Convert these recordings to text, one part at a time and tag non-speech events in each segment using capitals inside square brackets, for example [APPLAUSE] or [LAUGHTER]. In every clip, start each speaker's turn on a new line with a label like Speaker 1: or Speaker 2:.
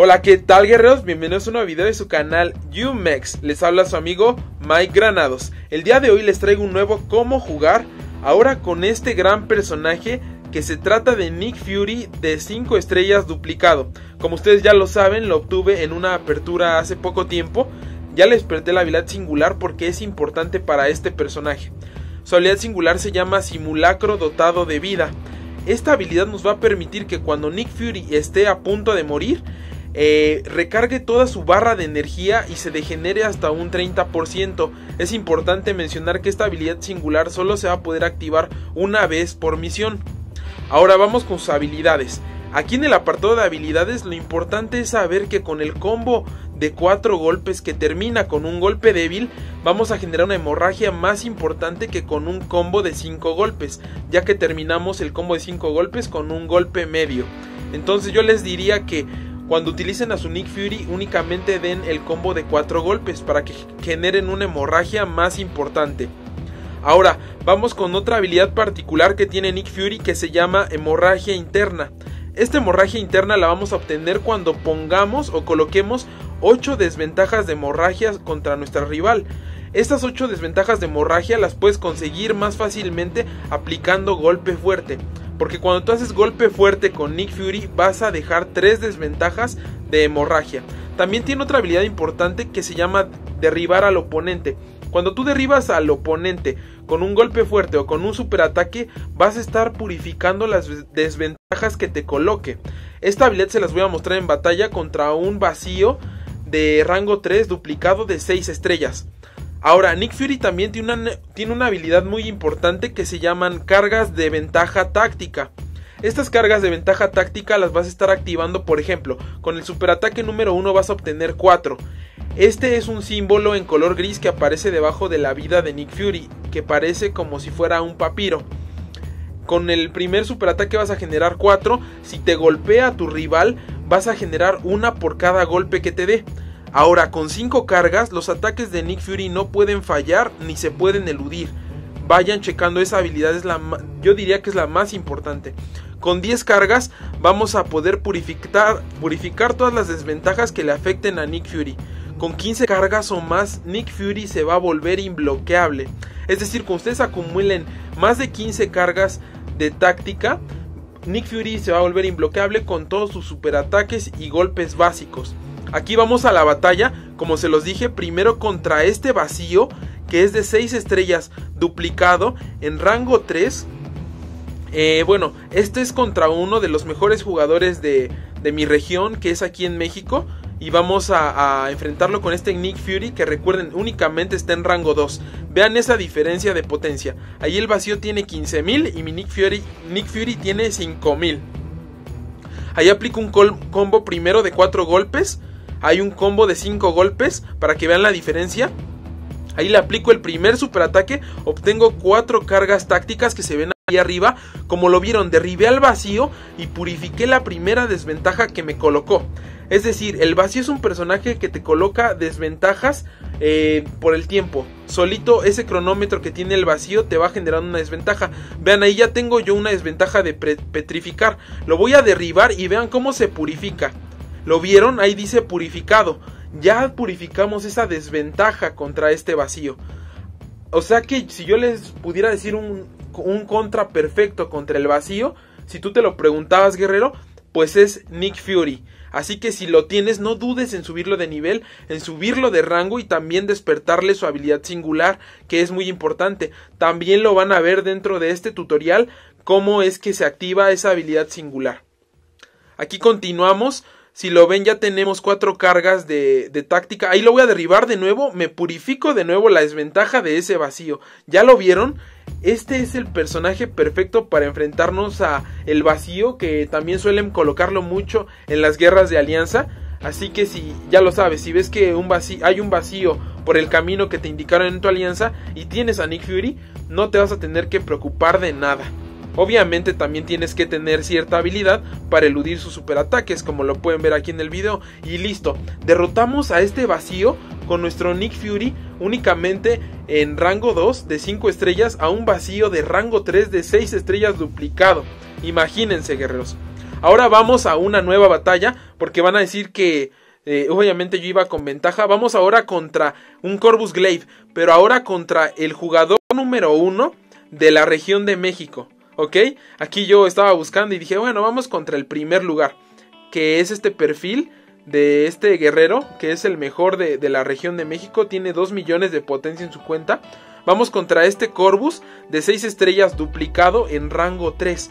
Speaker 1: Hola, ¿qué tal guerreros? Bienvenidos a un nuevo video de su canal UMEX. Les habla su amigo Mike Granados. El día de hoy les traigo un nuevo cómo jugar, ahora con este gran personaje que se trata de Nick Fury de 5 estrellas duplicado. Como ustedes ya lo saben, lo obtuve en una apertura hace poco tiempo. Ya les desperté la habilidad singular porque es importante para este personaje. Su habilidad singular se llama Simulacro dotado de vida. Esta habilidad nos va a permitir que cuando Nick Fury esté a punto de morir, eh, recargue toda su barra de energía y se degenere hasta un 30%. Es importante mencionar que esta habilidad singular solo se va a poder activar una vez por misión. Ahora vamos con sus habilidades. Aquí en el apartado de habilidades lo importante es saber que con el combo de 4 golpes que termina con un golpe débil vamos a generar una hemorragia más importante que con un combo de 5 golpes ya que terminamos el combo de 5 golpes con un golpe medio entonces yo les diría que cuando utilicen a su Nick Fury únicamente den el combo de 4 golpes para que generen una hemorragia más importante. Ahora, vamos con otra habilidad particular que tiene Nick Fury que se llama hemorragia interna. Esta hemorragia interna la vamos a obtener cuando pongamos o coloquemos 8 desventajas de hemorragia contra nuestra rival. Estas 8 desventajas de hemorragia las puedes conseguir más fácilmente aplicando golpe fuerte. Porque cuando tú haces golpe fuerte con Nick Fury vas a dejar 3 desventajas de hemorragia. También tiene otra habilidad importante que se llama derribar al oponente. Cuando tú derribas al oponente con un golpe fuerte o con un superataque, vas a estar purificando las desventajas que te coloque. Esta habilidad se las voy a mostrar en batalla contra un vacío de rango 3 duplicado de 6 estrellas. Ahora, Nick Fury también tiene una, tiene una habilidad muy importante que se llaman cargas de ventaja táctica. Estas cargas de ventaja táctica las vas a estar activando, por ejemplo, con el superataque número 1 vas a obtener 4. Este es un símbolo en color gris que aparece debajo de la vida de Nick Fury, que parece como si fuera un papiro. Con el primer superataque vas a generar 4, si te golpea tu rival vas a generar una por cada golpe que te dé. Ahora, con 5 cargas, los ataques de Nick Fury no pueden fallar ni se pueden eludir. Vayan checando esa habilidad, es la, yo diría que es la más importante. Con 10 cargas vamos a poder purificar, purificar todas las desventajas que le afecten a Nick Fury. Con 15 cargas o más, Nick Fury se va a volver imbloqueable. Es decir, cuando ustedes acumulen más de 15 cargas de táctica, Nick Fury se va a volver imbloqueable con todos sus superataques y golpes básicos. Aquí vamos a la batalla, como se los dije, primero contra este vacío que es de 6 estrellas duplicado en rango 3. Eh, bueno, este es contra uno de los mejores jugadores de, de mi región, que es aquí en México. Y vamos a, enfrentarlo con este Nick Fury, que recuerden, únicamente está en rango 2. Vean esa diferencia de potencia. Ahí el vacío tiene 15.000 y mi Nick Fury, Nick Fury tiene 5.000. Ahí aplico un combo primero de 4 golpes hay un combo de 5 golpes para que vean la diferencia. Ahí le aplico el primer superataque, obtengo 4 cargas tácticas que se ven ahí arriba. Como lo vieron, derribé al vacío y purifiqué la primera desventaja que me colocó. Es decir, el vacío es un personaje que te coloca desventajas eh, por el tiempo. Solito ese cronómetro que tiene el vacío te va generando una desventaja. Vean, ahí ya tengo yo una desventaja de petrificar. Lo voy a derribar y vean cómo se purifica. ¿Lo vieron? Ahí dice purificado. Ya purificamos esa desventaja contra este vacío. O sea que si yo les pudiera decir un, un contra perfecto contra el vacío, si tú te lo preguntabas, guerrero, pues es Nick Fury. Así que si lo tienes, no dudes en subirlo de nivel, en subirlo de rango y también despertarle su habilidad singular, que es muy importante. También lo van a ver dentro de este tutorial cómo es que se activa esa habilidad singular. Aquí continuamos si lo ven, ya tenemos cuatro cargas de, de, táctica. Ahí lo voy a derribar de nuevo. Me purifico de nuevo la desventaja de ese vacío. ¿Ya lo vieron? Este es el personaje perfecto para enfrentarnos a el vacío. Que también suelen colocarlo mucho en las guerras de alianza. Así que si ya lo sabes, si ves que un vacío, hay un vacío por el camino que te indicaron en tu alianza y tienes a Nick Fury, no te vas a tener que preocupar de nada. Obviamente también tienes que tener cierta habilidad para eludir sus superataques, como lo pueden ver aquí en el video. Y listo, derrotamos a este vacío con nuestro Nick Fury únicamente en rango 2 de 5 estrellas a un vacío de rango 3 de 6 estrellas duplicado. Imagínense, guerreros. Ahora vamos a una nueva batalla porque van a decir que eh, obviamente yo iba con ventaja. Vamos ahora contra un Corvus Glaive, pero ahora contra el jugador número uno de la región de México. ¿Ok? Aquí yo estaba buscando y dije, bueno, vamos contra el primer lugar, que es este perfil de este guerrero, que es el mejor de, de la región de México, tiene 2 millones de potencia en su cuenta. Vamos contra este Corvus de 6 estrellas duplicado en rango 3.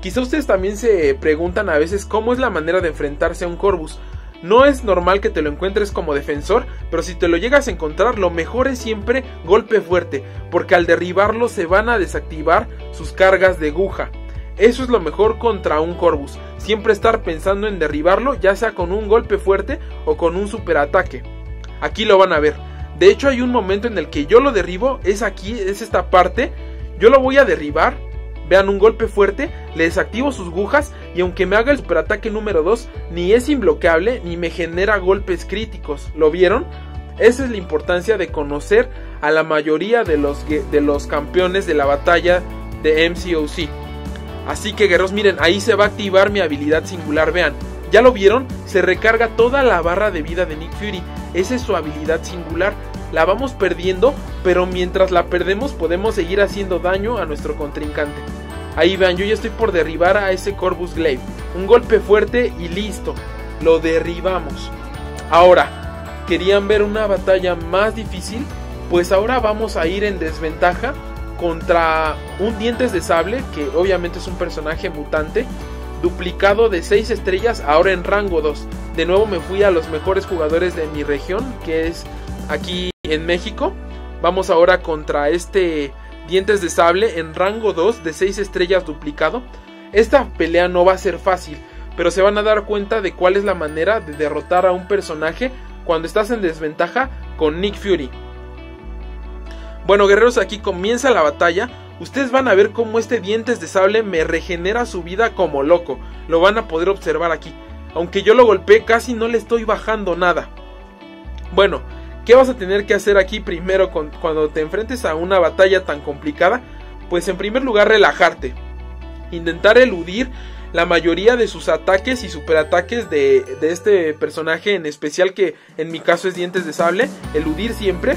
Speaker 1: Quizá ustedes también se preguntan a veces cómo es la manera de enfrentarse a un Corvus. No es normal que te lo encuentres como defensor, pero si te lo llegas a encontrar, lo mejor es siempre golpe fuerte, porque al derribarlo se van a desactivar sus cargas de aguja. Eso es lo mejor contra un Corvus, siempre estar pensando en derribarlo, ya sea con un golpe fuerte o con un superataque. Aquí lo van a ver. De hecho hay un momento en el que yo lo derribo, es aquí, es esta parte, yo lo voy a derribar Vean un golpe fuerte, le desactivo sus agujas y aunque me haga el superataque número 2, ni es imbloqueable ni me genera golpes críticos. ¿Lo vieron? Esa es la importancia de conocer a la mayoría de los, de los campeones de la batalla de MCOC. Así que guerreros, miren, ahí se va a activar mi habilidad singular, vean. ¿Ya lo vieron? Se recarga toda la barra de vida de Nick Fury. Esa es su habilidad singular. La vamos perdiendo, pero mientras la perdemos podemos seguir haciendo daño a nuestro contrincante. Ahí vean, yo ya estoy por derribar a ese Corvus Glaive. Un golpe fuerte y listo. Lo derribamos. Ahora, ¿querían ver una batalla más difícil? Pues ahora vamos a ir en desventaja contra un Dientes de Sable, que obviamente es un personaje mutante, duplicado de 6 estrellas, ahora en rango 2. De nuevo me fui a los mejores jugadores de mi región, que es aquí en México. Vamos ahora contra este Dientes de Sable en rango 2 de 6 estrellas duplicado. Esta pelea no va a ser fácil, pero se van a dar cuenta de cuál es la manera de derrotar a un personaje cuando estás en desventaja con Nick Fury. Bueno guerreros, aquí comienza la batalla. Ustedes van a ver cómo este Dientes de Sable me regenera su vida como loco. Lo van a poder observar aquí. Aunque yo lo golpeé, casi no le estoy bajando nada. Bueno, ¿Qué vas a tener que hacer aquí primero cuando te enfrentes a una batalla tan complicada? Pues en primer lugar relajarte. Intentar eludir la mayoría de sus ataques y superataques de, este personaje en especial que en mi caso es dientes de sable. Eludir siempre.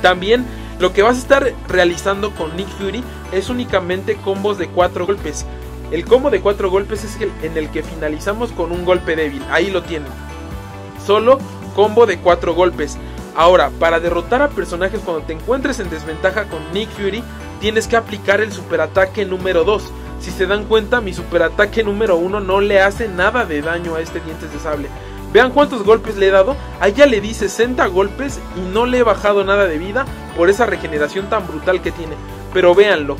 Speaker 1: También lo que vas a estar realizando con Nick Fury es únicamente combos de 4 golpes. El combo de 4 golpes es el en el que finalizamos con un golpe débil. Ahí lo tienen. Solo combo de 4 golpes. Ahora, para derrotar a personajes cuando te encuentres en desventaja con Nick Fury, tienes que aplicar el superataque número 2. Si se dan cuenta, mi superataque número 1 no le hace nada de daño a este dientes de sable. Vean cuántos golpes le he dado. A ella le di 60 golpes y no le he bajado nada de vida por esa regeneración tan brutal que tiene. Pero véanlo,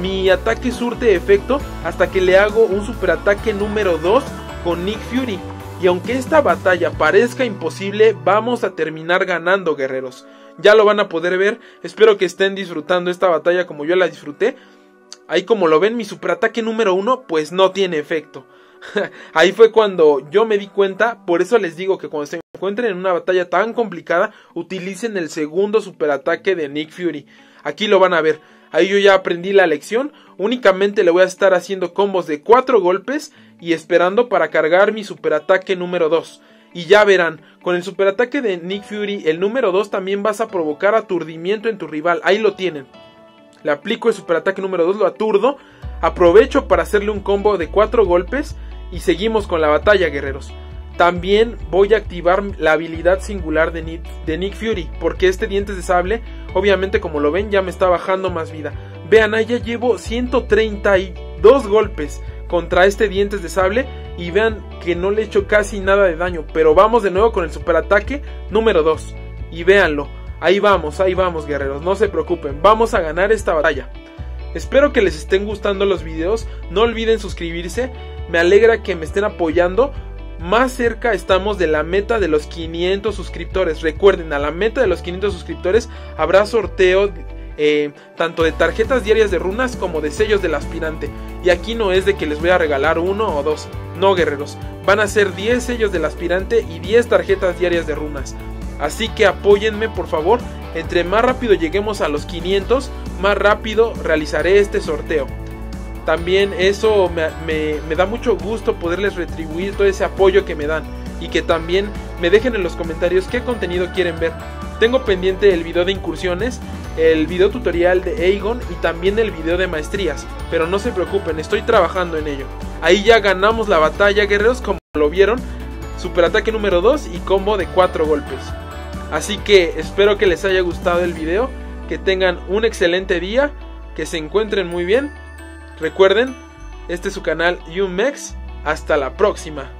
Speaker 1: mi ataque surte efecto hasta que le hago un superataque número 2 con Nick Fury. Y aunque esta batalla parezca imposible, vamos a terminar ganando, guerreros. Ya lo van a poder ver. Espero que estén disfrutando esta batalla como yo la disfruté. Ahí como lo ven, mi superataque número uno, pues no tiene efecto. [LAUGHS] Ahí fue cuando yo me di cuenta. Por eso les digo que cuando se encuentren en una batalla tan complicada, utilicen el segundo superataque de Nick Fury. Aquí lo van a ver. Ahí yo ya aprendí la lección. Únicamente le voy a estar haciendo combos de 4 golpes y esperando para cargar mi superataque número 2. Y ya verán, con el superataque de Nick Fury, el número 2 también vas a provocar aturdimiento en tu rival. Ahí lo tienen. Le aplico el superataque número 2, lo aturdo. Aprovecho para hacerle un combo de 4 golpes y seguimos con la batalla, guerreros. También voy a activar la habilidad singular de Nick, de Nick Fury, porque este dientes de sable, obviamente como lo ven, ya me está bajando más vida. Vean, ahí ya llevo 132 golpes contra este dientes de sable y vean que no le he hecho casi nada de daño, pero vamos de nuevo con el superataque número 2 y véanlo, ahí vamos, ahí vamos guerreros, no se preocupen, vamos a ganar esta batalla. Espero que les estén gustando los videos, no olviden suscribirse, me alegra que me estén apoyando. Más cerca estamos de la meta de los 500 suscriptores. Recuerden, a la meta de los 500 suscriptores habrá sorteo eh, tanto de tarjetas diarias de runas como de sellos del aspirante. Y aquí no es de que les voy a regalar uno o dos. No, guerreros. Van a ser 10 sellos del aspirante y 10 tarjetas diarias de runas. Así que apóyenme por favor. Entre más rápido lleguemos a los 500, más rápido realizaré este sorteo. también eso me, me, da mucho gusto poderles retribuir todo ese apoyo que me dan y que también me dejen en los comentarios qué contenido quieren ver. Tengo pendiente el video de incursiones, el video tutorial de Aegon y también el video de maestrías, pero no se preocupen, estoy trabajando en ello. Ahí ya ganamos la batalla, guerreros, como lo vieron, super ataque número 2 y combo de 4 golpes. Así que espero que les haya gustado el video, que tengan un excelente día, que se encuentren muy bien. Recuerden, este es su canal UMEX. Hasta la próxima.